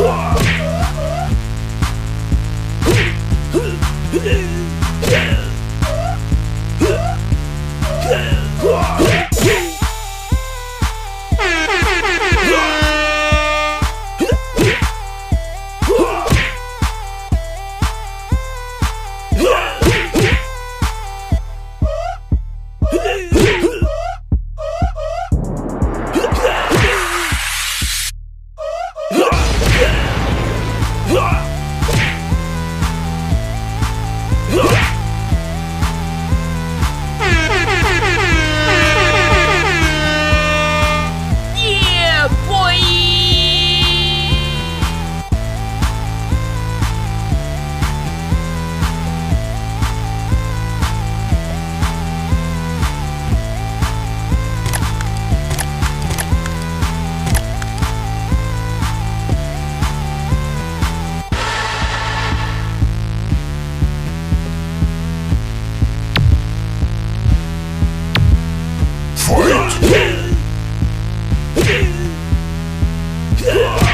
으아! Yeah,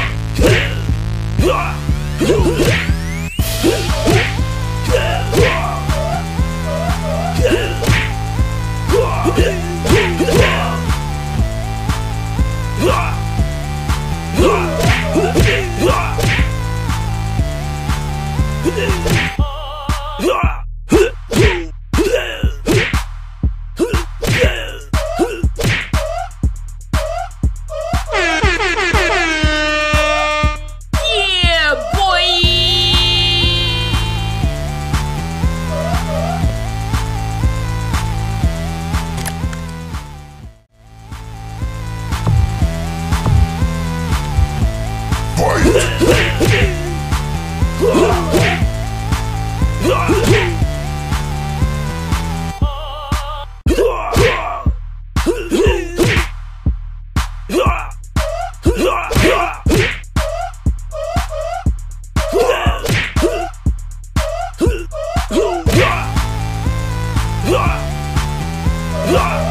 Yeah!